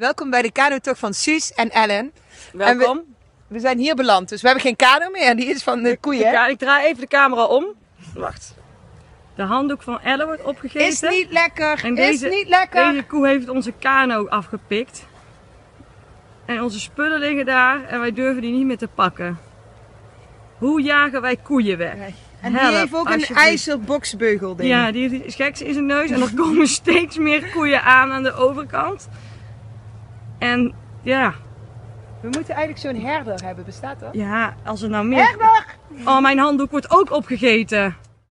Welkom bij de kanotocht van Suus en Ellen. Welkom. En we, we zijn hier beland, dus we hebben geen kano meer. Die is van de koeien. Ja, ik draai even de camera om. Wacht. De handdoek van Elle wordt opgegeten. Is niet lekker. En is deze- niet lekker. Deze koe heeft onze kano afgepikt. En onze spullen liggen daar en wij durven die niet meer te pakken. Hoe jagen wij koeien weg? En die heeft ook een ijzerboksbeugel ding. Ja, die heeft iets geks in zijn neus en er komen steeds meer koeien aan aan de overkant. En ja, We moeten eigenlijk zo'n herder hebben, bestaat dat? ja, als er nou meer... Herder! Oh, mijn handdoek wordt ook opgegeten.